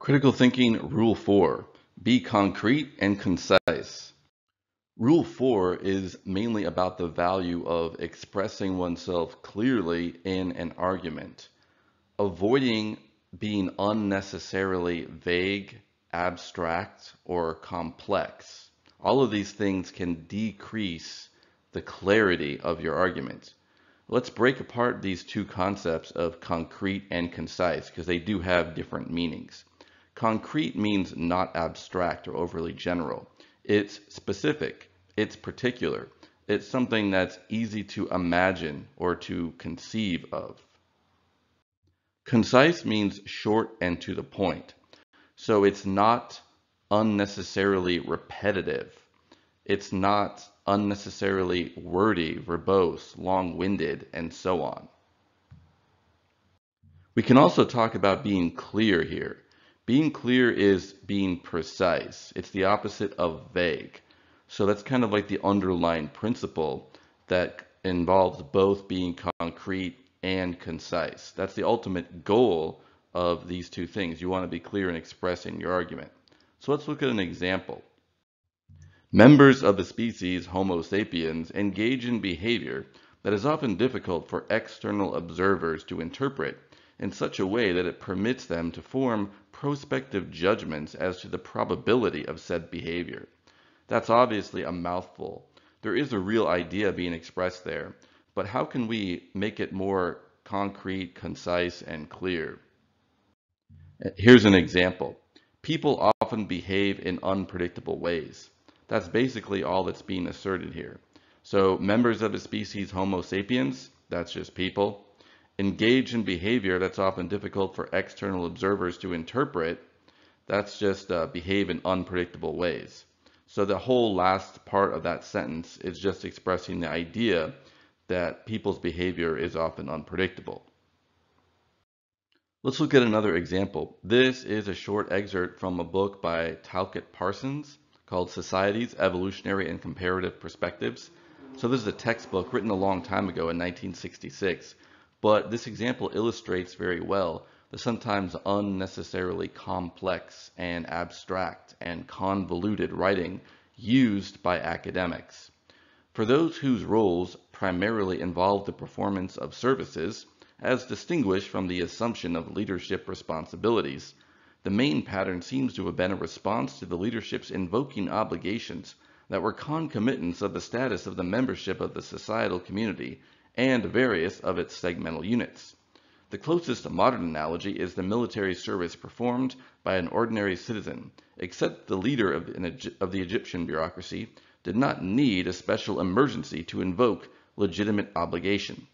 Critical Thinking Rule 4 Be concrete and concise. Rule 4 is mainly about the value of expressing oneself clearly in an argument, avoiding being unnecessarily vague, abstract, or complex. All of these things can decrease the clarity of your argument. Let's break apart these two concepts of concrete and concise because they do have different meanings. Concrete means not abstract or overly general. It's specific, it's particular, it's something that's easy to imagine or to conceive of. Concise means short and to the point. So it's not unnecessarily repetitive. It's not unnecessarily wordy, verbose, long-winded, and so on. We can also talk about being clear here. Being clear is being precise. It's the opposite of vague. So that's kind of like the underlying principle that involves both being concrete and concise. That's the ultimate goal of these two things. You want to be clear and express in your argument. So let's look at an example. Members of the species Homo sapiens engage in behavior that is often difficult for external observers to interpret in such a way that it permits them to form prospective judgments as to the probability of said behavior. That's obviously a mouthful. There is a real idea being expressed there, but how can we make it more concrete, concise, and clear? Here's an example. People often behave in unpredictable ways. That's basically all that's being asserted here. So members of the species Homo sapiens, that's just people, engage in behavior that's often difficult for external observers to interpret, that's just uh, behave in unpredictable ways. So the whole last part of that sentence is just expressing the idea that people's behavior is often unpredictable. Let's look at another example. This is a short excerpt from a book by Talcott Parsons called Societies, Evolutionary and Comparative Perspectives. So this is a textbook written a long time ago in 1966 but this example illustrates very well the sometimes unnecessarily complex and abstract and convoluted writing used by academics. For those whose roles primarily involve the performance of services, as distinguished from the assumption of leadership responsibilities, the main pattern seems to have been a response to the leadership's invoking obligations that were concomitants of the status of the membership of the societal community and various of its segmental units. The closest modern analogy is the military service performed by an ordinary citizen, except the leader of, of the Egyptian bureaucracy did not need a special emergency to invoke legitimate obligation.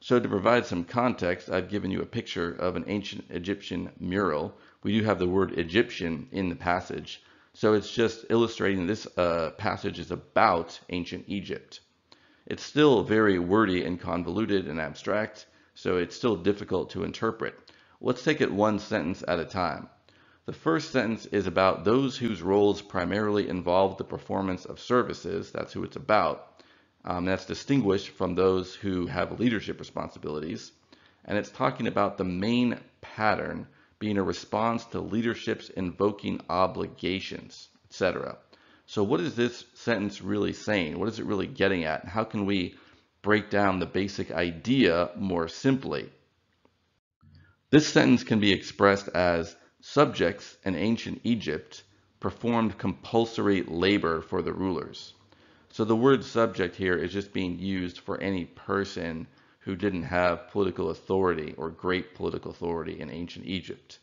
So to provide some context, I've given you a picture of an ancient Egyptian mural. We do have the word Egyptian in the passage. So it's just illustrating this uh, passage is about ancient Egypt. It's still very wordy and convoluted and abstract, so it's still difficult to interpret. Let's take it one sentence at a time. The first sentence is about those whose roles primarily involve the performance of services. That's who it's about. Um, that's distinguished from those who have leadership responsibilities. And it's talking about the main pattern being a response to leadership's invoking obligations, etc. So what is this sentence really saying? What is it really getting at? How can we break down the basic idea more simply? This sentence can be expressed as subjects in ancient Egypt performed compulsory labor for the rulers. So the word subject here is just being used for any person who didn't have political authority or great political authority in ancient Egypt.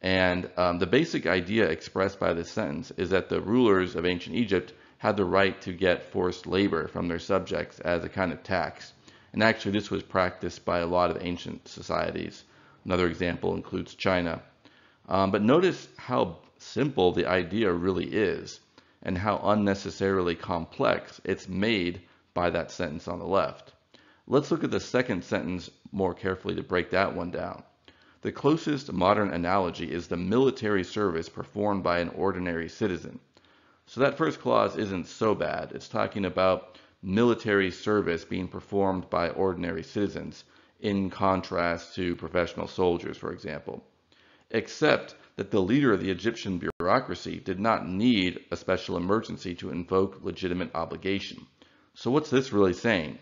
And um, the basic idea expressed by this sentence is that the rulers of ancient Egypt had the right to get forced labor from their subjects as a kind of tax. And actually, this was practiced by a lot of ancient societies. Another example includes China. Um, but notice how simple the idea really is and how unnecessarily complex it's made by that sentence on the left. Let's look at the second sentence more carefully to break that one down. The closest modern analogy is the military service performed by an ordinary citizen. So that first clause isn't so bad. It's talking about military service being performed by ordinary citizens in contrast to professional soldiers, for example. except that the leader of the Egyptian bureaucracy did not need a special emergency to invoke legitimate obligation. So what's this really saying?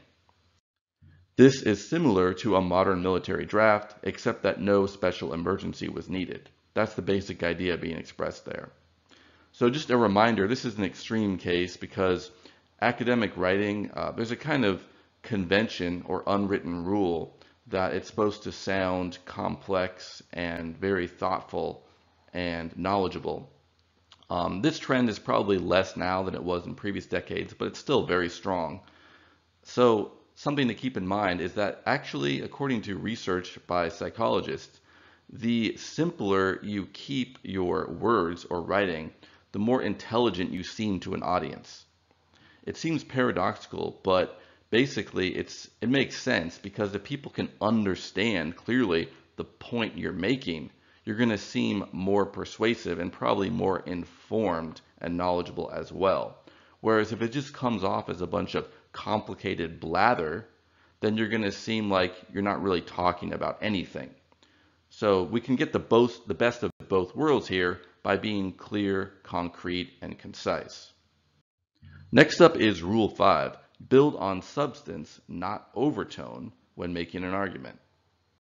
This is similar to a modern military draft, except that no special emergency was needed. That's the basic idea being expressed there. So just a reminder, this is an extreme case because academic writing, uh, there's a kind of convention or unwritten rule that it's supposed to sound complex and very thoughtful and knowledgeable. Um, this trend is probably less now than it was in previous decades, but it's still very strong. So something to keep in mind is that actually, according to research by psychologists, the simpler you keep your words or writing, the more intelligent you seem to an audience. It seems paradoxical, but basically it's it makes sense because if people can understand clearly the point you're making, you're going to seem more persuasive and probably more informed and knowledgeable as well. Whereas if it just comes off as a bunch of complicated blather, then you're going to seem like you're not really talking about anything. So we can get the, both, the best of both worlds here by being clear, concrete, and concise. Next up is Rule 5. Build on substance, not overtone, when making an argument.